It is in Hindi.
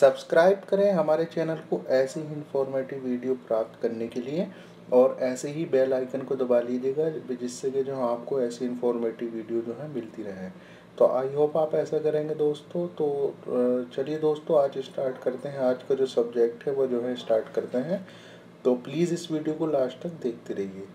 सब्सक्राइब करें हमारे चैनल को ऐसी ही इन्फॉर्मेटिव वीडियो प्राप्त करने के लिए और ऐसे ही बेल आइकन को दबा लीजिएगा, जिससे कि जो आपको ऐसी इन्फॉर्मेटिव वीडियो जो है मिलती रहे। तो आई होप आप ऐसा करेंगे दोस्तों तो चलिए दोस्तों, आज स्टार्ट करते हैं। आज का जो सब्जेक्ट है, वो जो है स्टार्ट करते हैं। तो प्लीज़ इस वीडियो को लास्ट तक देखते रहिए।